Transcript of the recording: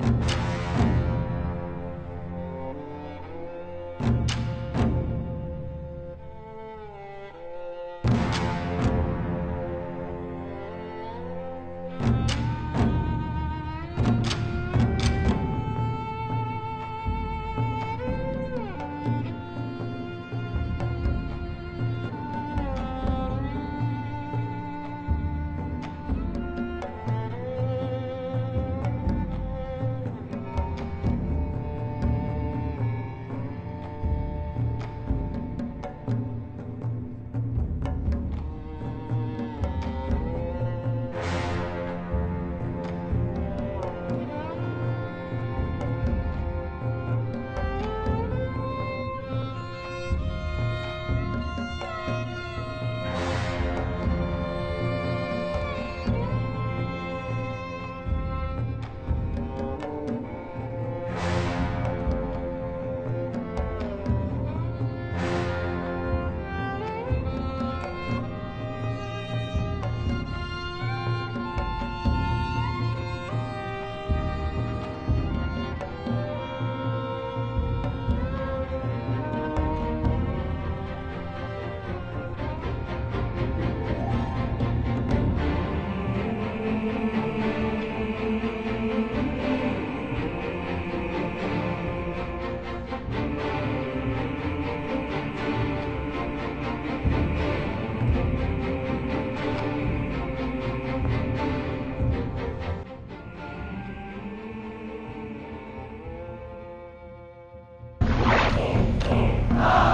you Amen.